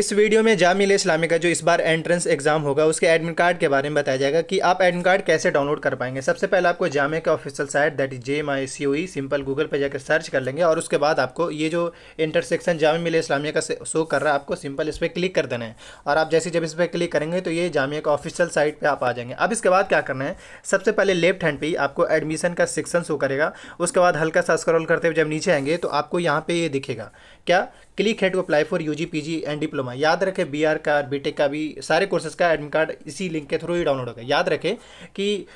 इस वीडियो में जामिल इस्लामी का जो इस बार एंट्रेंस एग्ज़ाम होगा, उसके एडमिट कार्ड के बारे में बताया जाएगा कि आप एडमिट कार्ड कैसे डाउनलोड कर पाएँगे। सबसे पहले आपको जामे का official site that is J M I C O E simple Google पर जाकर सर्च कर लेंगे और उसके बाद आपको ये जो इंटरसेक्शन जामिया मिल इस्लामिया का शो कर रहा है, आपको सिंपल इस पर क्लिक कर देना है। और आप जैसे जब इस पर क्लिक करेंगे तो ये जामिया का ऑफिशियल साइट पर आप आ जाएँगे। अब इसके बाद क्या करना है? सबसे पहले लेफ़्ट हैंड पर आपको एडमिशन का सेक्शन शो करेगा। उसके बाद हल्का सा स्क्रॉल करते हुए जब नीचे आएँगे तो आपको यहाँ पे ये दिखेगा। क्या? क्लिक है to apply for U G P G and diploma याद रखें बी आर का बी टेक का भी, सारे कोर्सेज का एडमिट कार्ड इसी लिंक के थ्रू ही डाउनलोड होगा याद रखें कि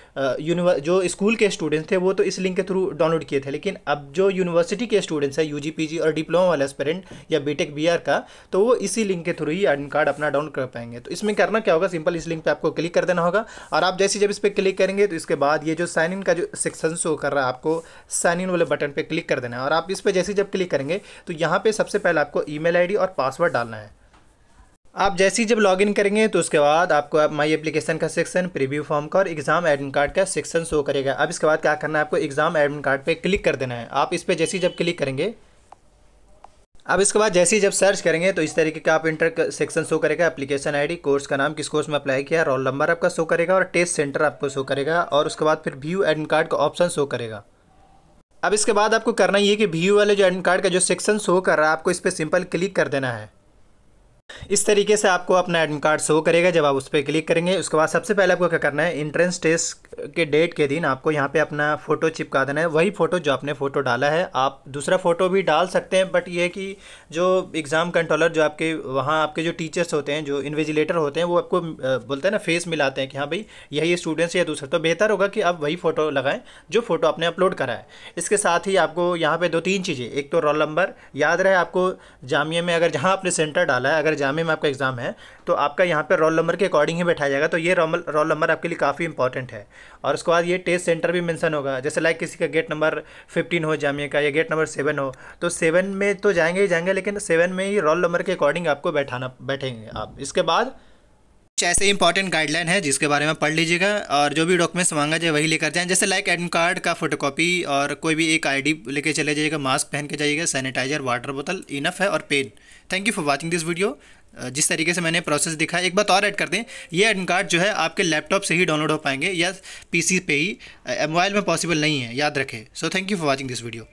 यूनिवर जो स्कूल के स्टूडेंट्स थे वो तो इस लिंक के थ्रू डाउनलोड किए थे, लेकिन अब जो यूनिवर्सिटी के स्टूडेंट्स हैं यू जी और डिप्लोमा वाले एस्पेरेंट या बी टेक बी आर का तो वो इसी लिंक के थ्रू ही एडमिट कार्ड अपना डाउनलोड कर पाएँगे। तो इसमें करना क्या होगा? सिंपल इस लिंक पर आपको क्लिक कर देना होगा और आप जैसे जब इस पर क्लिक करेंगे तो इसके बाद ये जो साइन इन का जो सेक्शन शो कर रहा है, आपको साइन इन वाले बटन पर क्लिक कर देना है। और आप इस पर जैसे जब क्लिक करेंगे तो यहाँ पर सबसे पहले आपको ईमेल आईडी और पासवर्ड डालना है। आप जैसे ही जब लॉगिन करेंगे तो उसके बाद आपको माई एप्लीकेशन का सेक्शन प्रीव्यू फॉर्म का और एग्ज़ाम एडमिट कार्ड का सेक्शन शो करेगा। अब इसके बाद क्या करना है, आपको एग्ज़ाम एडमिट कार्ड पे क्लिक कर देना है। आप इस पर जैसे ही जब क्लिक करेंगे, अब इसके बाद जैसे ही जब सर्च करेंगे तो इस तरीके का आप इंटर सेक्शन शो करेगा। एप्लीकेशन आईडी कोर्स का नाम, किस कोर्स में अप्लाई किया रोल नंबर आपका शो करेगा और टेस्ट सेंटर आपको शो करेगा और उसके बाद फिर व्यू एडमिट कार्ड का ऑप्शन शो करेगा। अब इसके बाद आपको करना ये कि व्यू वाले जो एडमिट कार्ड का जो सेक्शन शो कर रहा है, आपको इस पर सिंपल क्लिक कर देना है। इस तरीके से आपको अपना एडमिट कार्ड शो करेगा जब आप उस पर क्लिक करेंगे। उसके बाद सबसे पहले आपको क्या करना है? इंट्रेंस टेस्ट के डेट के दिन आपको यहाँ पे अपना फ़ोटो चिपका देना है। वही फ़ोटो जो आपने फ़ोटो डाला है, आप दूसरा फ़ोटो भी डाल सकते हैं बट ये कि जो एग्ज़ाम कंट्रोलर जो आपके, वहाँ आपके जो टीचर्स होते हैं, जो इन्विजिलेटर होते हैं, वो आपको बोलते हैं ना फेस मिलाते हैं कि हाँ भाई, यही स्टूडेंट्स या दूसरा। तो बेहतर होगा कि आप वही फ़ोटो लगाएँ, जो फ़ोटो आपने अपलोड करा है। इसके साथ ही आपको यहाँ पर दो तीन चीज़ें, एक तो रोल नंबर याद रहे आपको जामिया में अगर जहाँ आपने सेंटर डाला है, अगर जामिया में आपका एग्ज़ाम है तो आपका यहाँ पर रोल नंबर के अकॉर्डिंग ही बैठाया जाएगा। तो ये रोल नंबर आपके लिए काफ़ी इंपॉर्टेंट है। और उसके बाद ये टेस्ट सेंटर भी मेंशन होगा। जैसे लाइक किसी का गेट नंबर फिफ्टीन हो, जामिया का, या गेट नंबर सेवन हो तो सेवन में तो जाएँगे ही जाएँगे, लेकिन सेवन में ही रोल नंबर के अकॉर्डिंग आपको बैठाना, बैठेंगे आप। इसके बाद कुछ ऐसे इंपॉर्टेंट गाइडलाइन है जिसके बारे में पढ़ लीजिएगा और जो भी डॉक्यूमेंट्स मांगा जाए वही लेकर जाएँ। जैसे लाइक एडमिट कार्ड का फोटोकॉपी और कोई भी एक आईडी लेके चले जाइएगा मास्क पहन के जाइएगा सैनिटाइजर वाटर बोतल इनफ है और pen thank you for watching this video जिस तरीके से मैंने प्रोसेस दिखा एक बात और ऐड कर दें। ये एडमिट कार्ड जो है आपके लैपटॉप से ही डाउनलोड हो पाएँगे या पीसी पे ही मोबाइल में पॉसिबल नहीं है, याद रखें। So thank you for watching this video